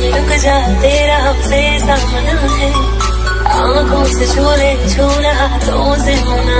रुक जा तेरा हमसे सामना है। आँखों से छू ले तो से होना